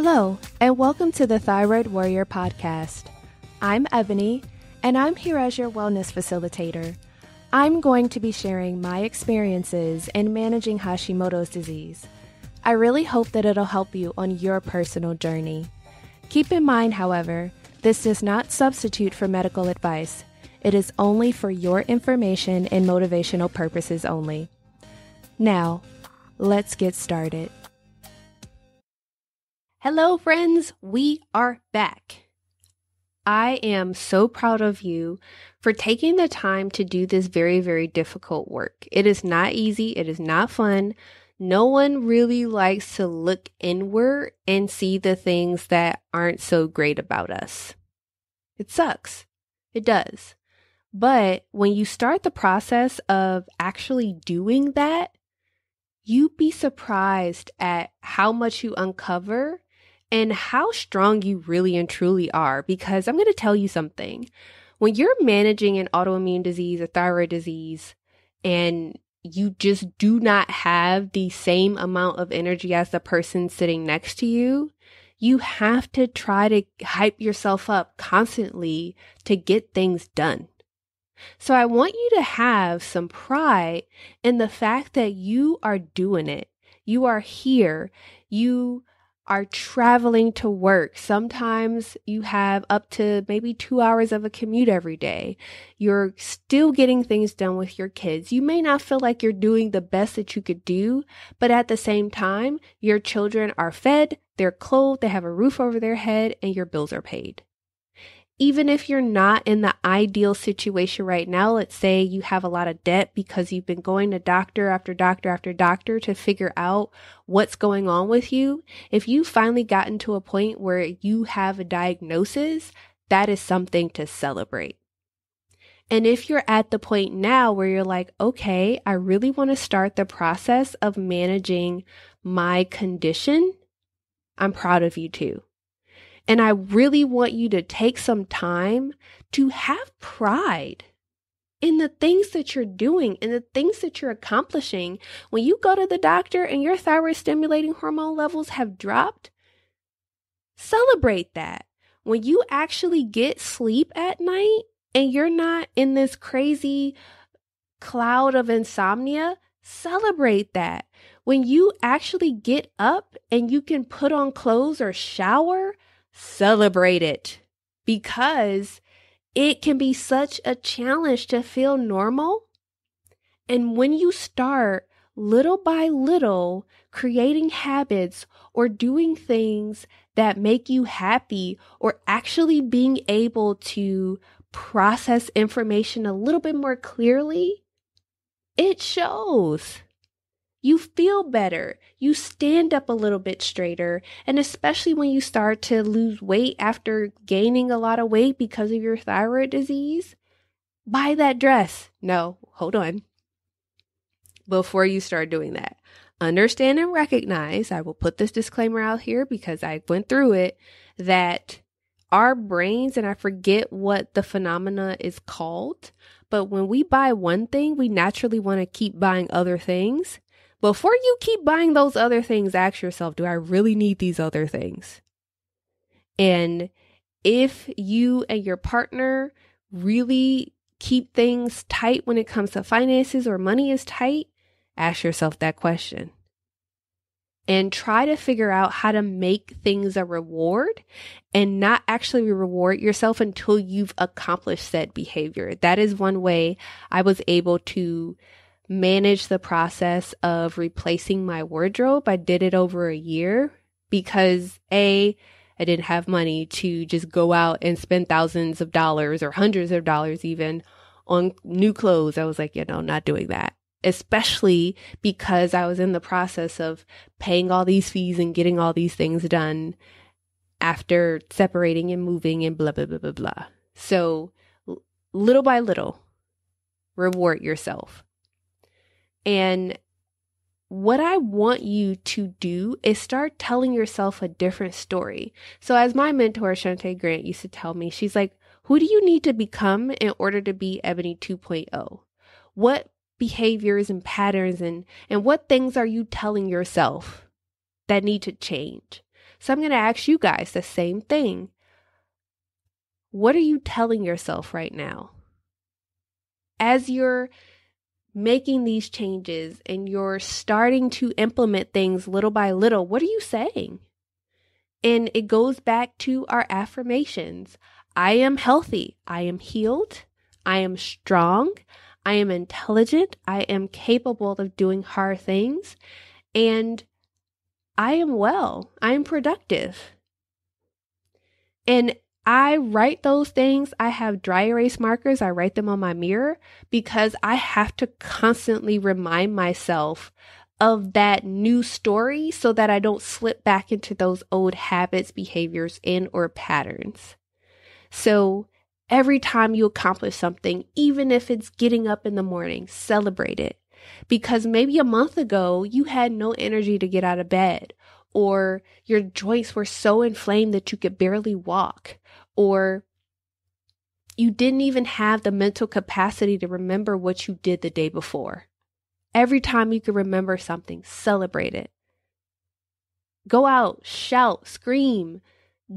Hello, and welcome to the Thyroid Warrior podcast. I'm Ebony, and I'm here as your wellness facilitator. I'm going to be sharing my experiences in managing Hashimoto's disease. I really hope that it'll help you on your personal journey. Keep in mind, however, this does not substitute for medical advice. It is only for your information and motivational purposes only. Now, let's get started. Hello, friends. We are back. I am so proud of you for taking the time to do this very, very difficult work. It is not easy. It is not fun. No one really likes to look inward and see the things that aren't so great about us. It sucks. It does. But when you start the process of actually doing that, you'd be surprised at how much you uncover and how strong you really and truly are. Because I'm going to tell you something. When you're managing an autoimmune disease, a thyroid disease, and you just do not have the same amount of energy as the person sitting next to you, you have to try to hype yourself up constantly to get things done. So I want you to have some pride in the fact that you are doing it. You are here. You are traveling to work. Sometimes you have up to maybe two hours of a commute every day. You're still getting things done with your kids. You may not feel like you're doing the best that you could do, but at the same time, your children are fed, they're clothed, they have a roof over their head, and your bills are paid even if you're not in the ideal situation right now, let's say you have a lot of debt because you've been going to doctor after doctor after doctor to figure out what's going on with you, if you finally gotten to a point where you have a diagnosis, that is something to celebrate. And if you're at the point now where you're like, okay, I really want to start the process of managing my condition, I'm proud of you too. And I really want you to take some time to have pride in the things that you're doing and the things that you're accomplishing. When you go to the doctor and your thyroid stimulating hormone levels have dropped, celebrate that. When you actually get sleep at night and you're not in this crazy cloud of insomnia, celebrate that. When you actually get up and you can put on clothes or shower, celebrate it because it can be such a challenge to feel normal. And when you start little by little creating habits or doing things that make you happy or actually being able to process information a little bit more clearly, it shows you feel better. You stand up a little bit straighter. And especially when you start to lose weight after gaining a lot of weight because of your thyroid disease, buy that dress. No, hold on. Before you start doing that, understand and recognize, I will put this disclaimer out here because I went through it, that our brains, and I forget what the phenomena is called, but when we buy one thing, we naturally want to keep buying other things. Before you keep buying those other things, ask yourself, do I really need these other things? And if you and your partner really keep things tight when it comes to finances or money is tight, ask yourself that question. And try to figure out how to make things a reward and not actually reward yourself until you've accomplished said behavior. That is one way I was able to manage the process of replacing my wardrobe. I did it over a year because A, I didn't have money to just go out and spend thousands of dollars or hundreds of dollars even on new clothes. I was like, you know, not doing that. Especially because I was in the process of paying all these fees and getting all these things done after separating and moving and blah, blah, blah, blah, blah. So little by little, reward yourself. And what I want you to do is start telling yourself a different story. So, as my mentor, Shante Grant, used to tell me, she's like, Who do you need to become in order to be Ebony 2.0? What behaviors and patterns and, and what things are you telling yourself that need to change? So I'm going to ask you guys the same thing. What are you telling yourself right now? As you're making these changes and you're starting to implement things little by little, what are you saying? And it goes back to our affirmations. I am healthy, I am healed, I am strong, I am intelligent, I am capable of doing hard things, and I am well, I am productive. And I write those things. I have dry erase markers. I write them on my mirror because I have to constantly remind myself of that new story so that I don't slip back into those old habits, behaviors, and or patterns. So every time you accomplish something, even if it's getting up in the morning, celebrate it. Because maybe a month ago you had no energy to get out of bed or your joints were so inflamed that you could barely walk or you didn't even have the mental capacity to remember what you did the day before. Every time you can remember something, celebrate it. Go out, shout, scream,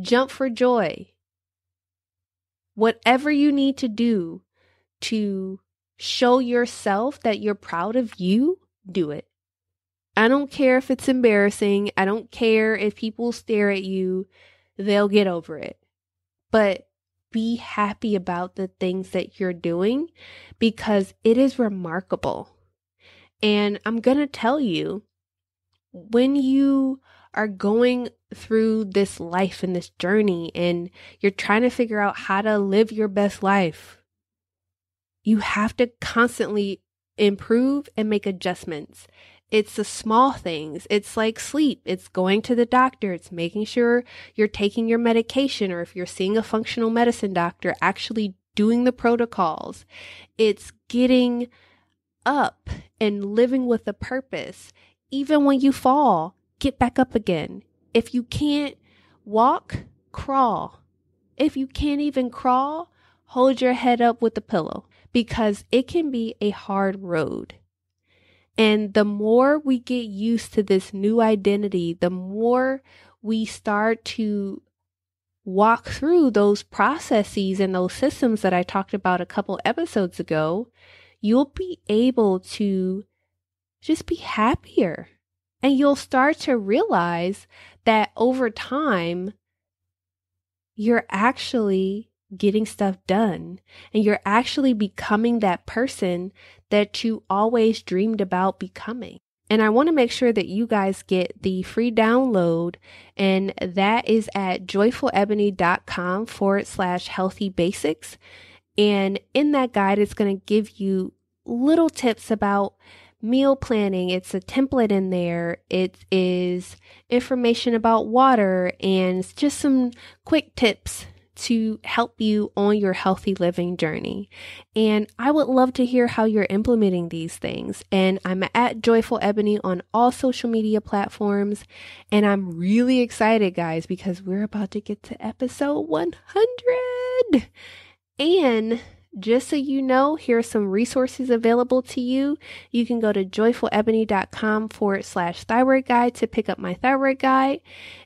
jump for joy. Whatever you need to do to show yourself that you're proud of you, do it. I don't care if it's embarrassing. I don't care if people stare at you. They'll get over it but be happy about the things that you're doing because it is remarkable. And I'm going to tell you when you are going through this life and this journey and you're trying to figure out how to live your best life, you have to constantly improve and make adjustments. It's the small things. It's like sleep. It's going to the doctor. It's making sure you're taking your medication, or if you're seeing a functional medicine doctor, actually doing the protocols. It's getting up and living with a purpose. Even when you fall, get back up again. If you can't walk, crawl. If you can't even crawl, hold your head up with a pillow because it can be a hard road. And the more we get used to this new identity, the more we start to walk through those processes and those systems that I talked about a couple episodes ago, you'll be able to just be happier. And you'll start to realize that over time, you're actually getting stuff done and you're actually becoming that person that you always dreamed about becoming. And I want to make sure that you guys get the free download, and that is at joyfulebony.com forward slash healthy basics. And in that guide, it's going to give you little tips about meal planning. It's a template in there. It is information about water and just some quick tips to help you on your healthy living journey. And I would love to hear how you're implementing these things. And I'm at Joyful Ebony on all social media platforms. And I'm really excited, guys, because we're about to get to episode 100. And just so you know, here are some resources available to you. You can go to joyfulebony.com forward slash thyroid guide to pick up my thyroid guide.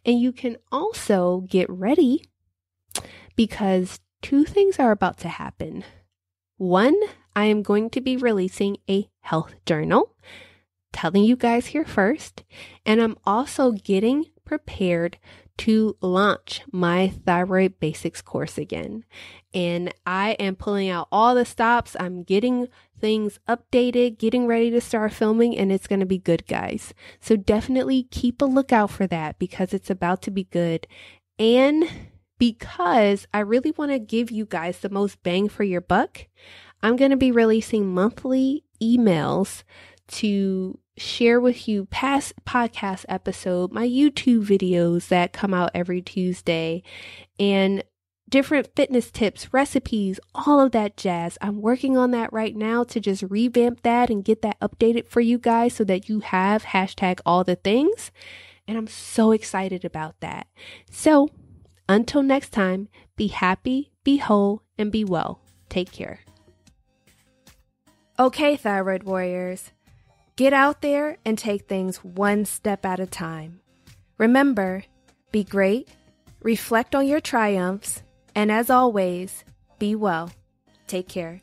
And you can also get ready because two things are about to happen. One, I am going to be releasing a health journal, telling you guys here first, and I'm also getting prepared to launch my thyroid basics course again. And I am pulling out all the stops. I'm getting things updated, getting ready to start filming, and it's going to be good, guys. So definitely keep a lookout for that because it's about to be good. And because I really want to give you guys the most bang for your buck, I'm going to be releasing monthly emails to share with you past podcast episode, my YouTube videos that come out every Tuesday, and different fitness tips, recipes, all of that jazz. I'm working on that right now to just revamp that and get that updated for you guys so that you have hashtag all the things. And I'm so excited about that. So until next time, be happy, be whole, and be well. Take care. Okay, thyroid warriors, get out there and take things one step at a time. Remember, be great, reflect on your triumphs, and as always, be well. Take care.